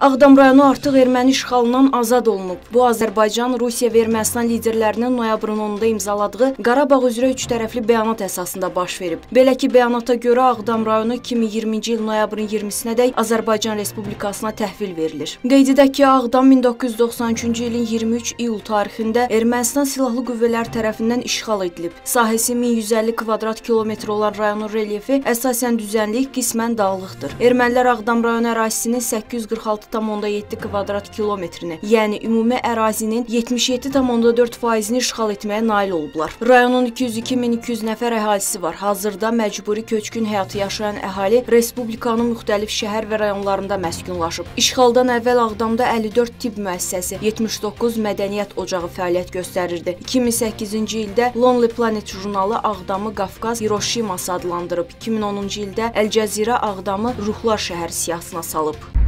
Ağdam rayonu artıq erməni işğalından azad olunub. Bu Azərbaycan, Rusiya və Ermənistan liderlərinin noyabrın 10-da imzaladığı Qarabağ üzrə üç tərəfli bəyanat əsasında baş verib. Belə ki, bəyanata görə Ağdam rayonu 2020-ci il noyabrın 20-sinədək Azərbaycan Respublikasına təhvil verilir. Qeyd edək ki, Ağdam 1993-cü ilin 23 iyul tarixində Ermənistan silahlı qüvvələr tərəfindən işğal edilib. Sahəsi 1150 kvadrat kilometr olan rayonun relyefi əsasən düzənlik, qismən dağlıqdır. Ermənilər Ağdam rayonu ərazisinin 846 %6,7 kvadrat kilometrini, yəni ümumi ərazinin 77,4 faizini işğal etməyə nail olublar. Rayonun 202.200 nəfər əhalisi var. Hazırda məcburi köçkün həyatı yaşayan əhali respublikanın müxtəlif şəhər və rayonlarında məskunlaşıb. İşğaldan əvvəl Ağdamda 54 tibb müəssisəsi, 79 mədəniyyət ocağı fəaliyyət göstərirdi. 2008-ci ildə Lonely Planet jurnalı Ağdamı Qafqaz Hiroşiması adlandırıb. 2010-cu ildə Əl Cəzirə Ağdamı Ruhlar şəhəri siyahısına salıb.